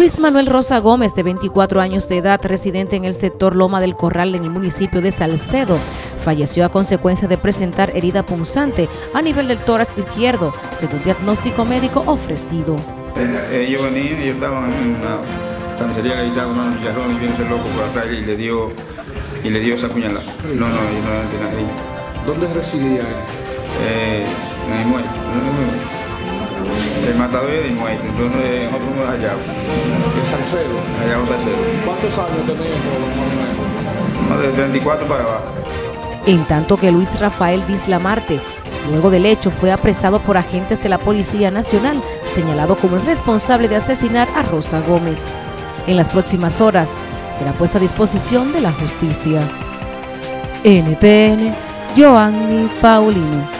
Luis Manuel Rosa Gómez, de 24 años de edad, residente en el sector Loma del Corral en el municipio de Salcedo, falleció a consecuencia de presentar herida punzante a nivel del tórax izquierdo, según diagnóstico médico ofrecido. Eh, ellos venían, ellos estaban en una carnicería que ahí estaba una chicharrón y viene ese loco por atrás y le dio, y le dio esa puñalada. No, no, yo no era nadie. ¿Dónde residía? Eh, ¿En Salcedo? Salcedo. ¿Cuántos años de 34 para abajo. En tanto que Luis Rafael Dislamarte, luego del hecho, fue apresado por agentes de la Policía Nacional, señalado como el responsable de asesinar a Rosa Gómez. En las próximas horas será puesto a disposición de la justicia. NTN, Joanny Paulino.